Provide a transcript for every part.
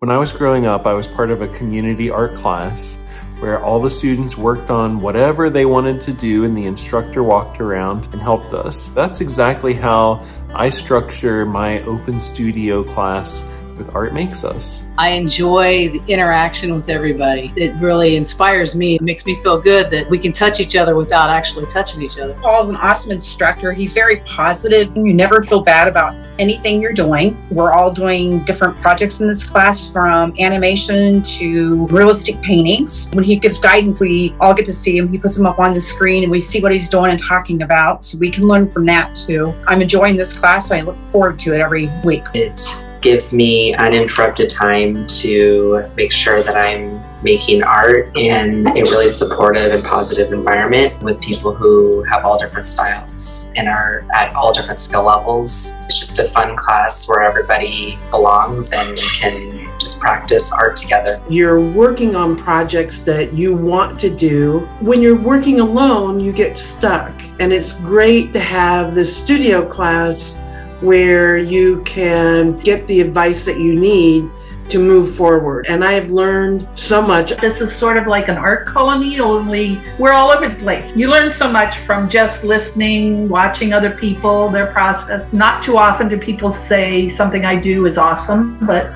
When I was growing up, I was part of a community art class where all the students worked on whatever they wanted to do and the instructor walked around and helped us. That's exactly how I structure my open studio class Art Makes Us. I enjoy the interaction with everybody. It really inspires me. It makes me feel good that we can touch each other without actually touching each other. Paul's an awesome instructor. He's very positive. You never feel bad about anything you're doing. We're all doing different projects in this class from animation to realistic paintings. When he gives guidance, we all get to see him. He puts them up on the screen and we see what he's doing and talking about. So we can learn from that too. I'm enjoying this class. I look forward to it every week. It's gives me uninterrupted time to make sure that I'm making art in a really supportive and positive environment with people who have all different styles and are at all different skill levels. It's just a fun class where everybody belongs and can just practice art together. You're working on projects that you want to do. When you're working alone, you get stuck. And it's great to have the studio class where you can get the advice that you need to move forward. And I have learned so much. This is sort of like an art colony, only we're all over the place. You learn so much from just listening, watching other people, their process. Not too often do people say something I do is awesome, but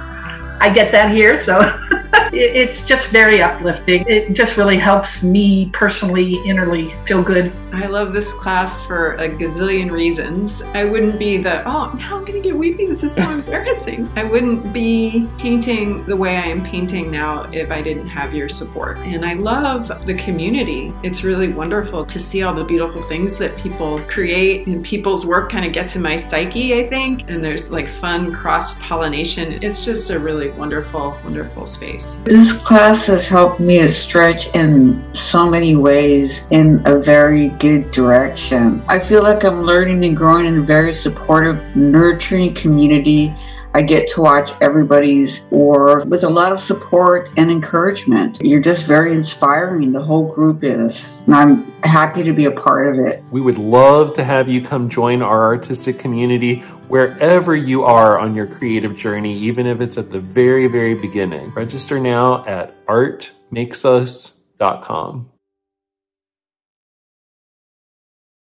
I get that here, so it's just very uplifting. It just really helps me personally, innerly feel good. I love this class for a gazillion reasons. I wouldn't be the, oh, now I'm gonna get weepy, this is so embarrassing. I wouldn't be painting the way I am painting now if I didn't have your support. And I love the community. It's really wonderful to see all the beautiful things that people create and people's work kind of gets in my psyche, I think. And there's like fun cross pollination. It's just a really wonderful, wonderful space. This class has helped me stretch in so many ways in a very good direction. I feel like I'm learning and growing in a very supportive, nurturing community I get to watch everybody's work with a lot of support and encouragement. You're just very inspiring. The whole group is. And I'm happy to be a part of it. We would love to have you come join our artistic community wherever you are on your creative journey, even if it's at the very, very beginning. Register now at artmakesus.com.